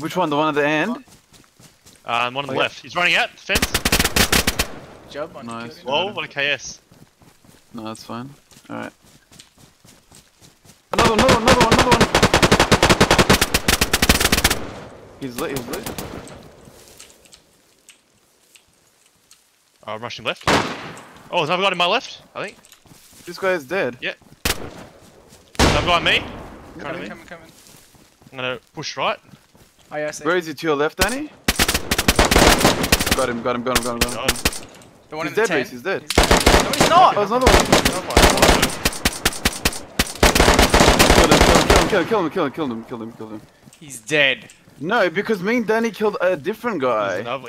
Which one? The one at the end? Uh, and one on the Oh, yeah. left. He's running out. Fence. Good job on Nice. Whoa, what a KS. No, that's fine. Alright. Another one, another one, another one, another one! He's lit, he's lit. Oh, I'm rushing left. Oh, there's another guy to my left, I think. This guy is dead. Yeah. Another guy on me. Coming, coming, coming. I'm gonna push right. Oh yeah, I see. Where is he to your left, Danny? Got him, got him, got him, got him, got him. The one He's in the dead, tent. Reece, he's dead. No, he's not. Oh, there's another one. Kill him, kill him, kill him, kill him, kill him, kill him, kill him. He's dead. No, because me and Danny killed a different guy. another-